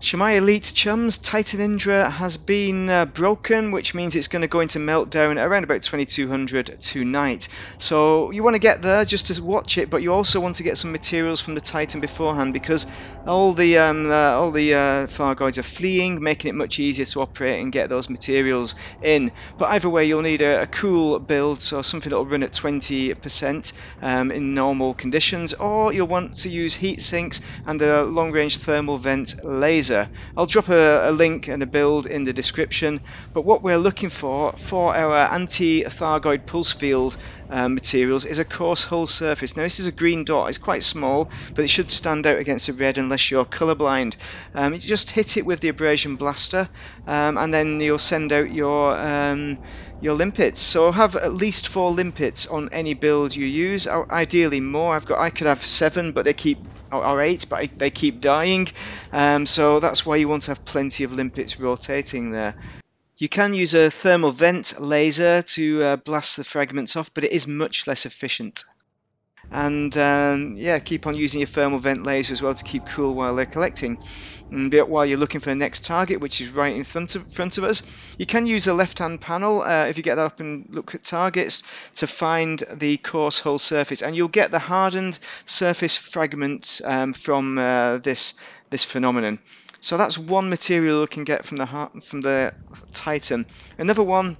Shamai Elite Chums, Titan Indra has been uh, broken, which means it's going to go into meltdown around about 2200 tonight. So you want to get there just to watch it, but you also want to get some materials from the Titan beforehand because all the um, uh, all the uh, Thargoids are fleeing, making it much easier to operate and get those materials in. But either way, you'll need a, a cool build, so something that will run at 20% um, in normal conditions, or you'll want to use heat sinks and a long-range thermal vent laser I'll drop a, a, link and a build in the description, but what we're looking for for our anti-Thargoid pulse field uh, materials is a coarse hull surface. Now this is a green dot, it's quite small, but it should stand out against the red unless you're colorblind. Um, you just hit it with the abrasion blaster, um, and then you'll send out your um, your limpets. So have at least four limpets on any build you use. Ideally more. I've got I could have seven, but they keep or eight, but they keep dying. Um, so that's why you want to have plenty of limpets rotating there. You can use a thermal vent laser to uh, blast the fragments off, but it is much less efficient. And um, yeah, keep on using your thermal vent laser as well to keep cool while they're collecting. And while you're looking for the next target, which is right in front of, front of us, you can use the left-hand panel uh, if you get that up and look at targets to find the coarse hull surface, and you'll get the hardened surface fragments um, from uh, this this phenomenon. So that's one material we can get from the from the Titan. Another one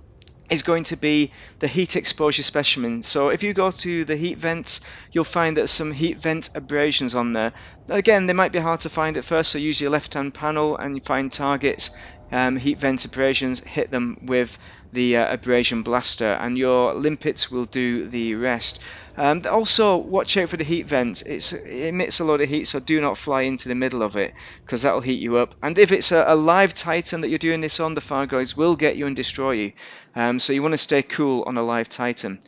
is going to be the heat exposure specimen. So if you go to the heat vents, you'll find that some heat vent abrasions on there. Again, they might be hard to find at first, so use your left-hand panel and you find targets, um, heat vent abrasions, hit them with the uh, abrasion blaster and your limpets will do the rest. Um, also, watch out for the heat vent. It's, it emits a lot of heat, so do not fly into the middle of it because that will heat you up. And if it's a, a, live Titan that you're doing this on, the Thargoids will get you and destroy you. Um, so you want to stay cool on a live Titan.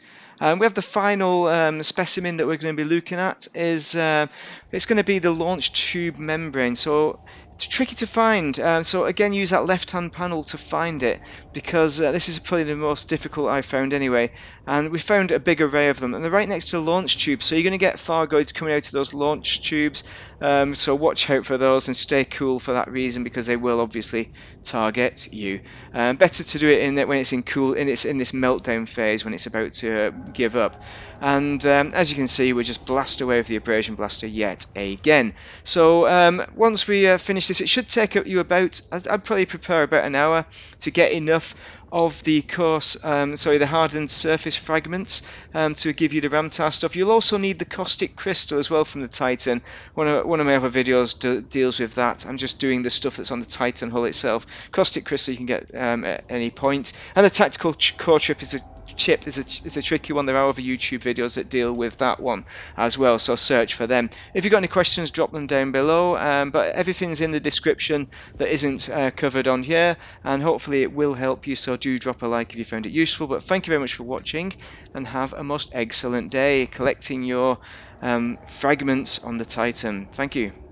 Um, we have the final um, specimen that we're going to be looking at is uh, it's going to be the launch tube membrane. So tricky to find. Um, so again, use that left-hand panel to find it because uh, this is probably the most difficult I found anyway. And we found a big array of them, and they're right next to launch tubes. So you're going to get Thargoids coming out of those launch tubes. Um, so watch out for those and stay cool for that reason because they will obviously target you. Um, better to do it in when it's in cool, in it's in this meltdown phase when it's about to uh, give up. And um, as you can see, we just blast away with the abrasion blaster yet again. So um, once we uh, finish it should take you about, I'd, probably prepare about an hour to get enough of the coarse, um, sorry, the hardened surface fragments um, to give you the Ram Tah stuff. You'll also need the caustic crystal as well from the Titan. One of, one of my other videos deals with that. I'm just doing the stuff that's on the Titan hull itself. Caustic crystal you can get um, at any point. And the tactical core chip is a chip is a, is a tricky one. There are other YouTube videos that deal with that one as well, so search for them. If you've got any questions, drop them down below. Um, but everything's in the description that isn't uh, covered on here, and hopefully it will help you. So do drop a like if you found it useful. But thank you very much for watching, and have a most excellent day collecting your um, fragments on the Titan. Thank you.